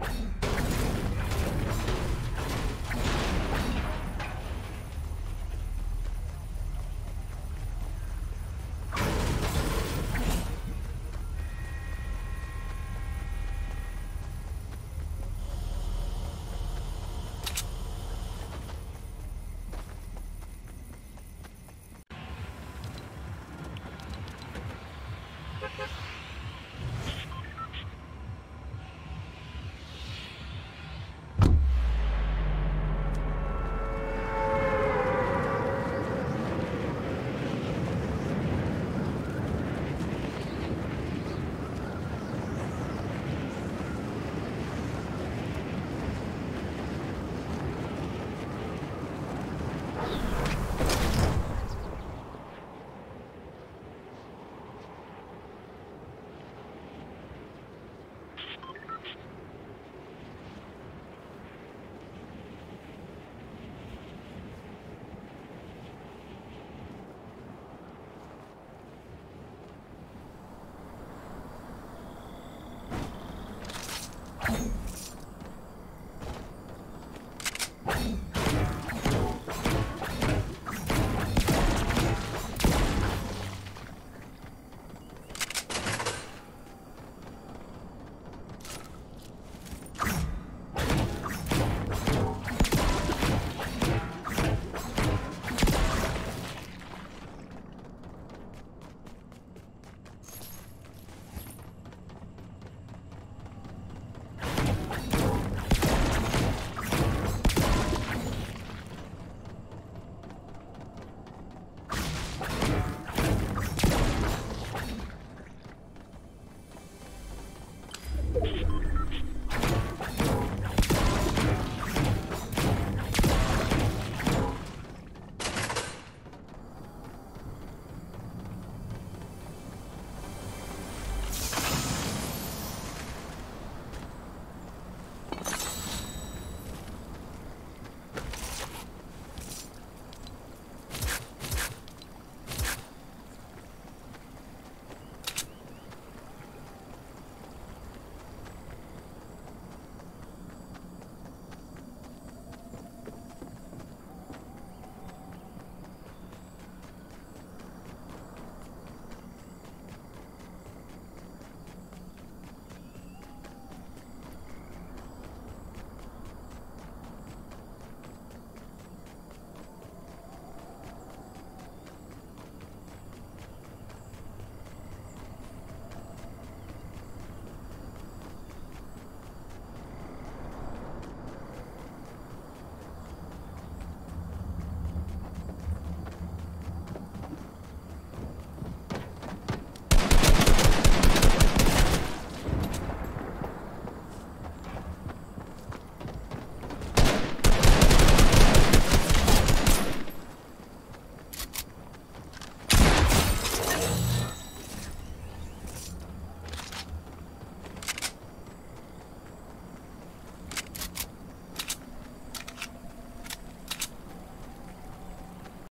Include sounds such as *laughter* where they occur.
You *laughs*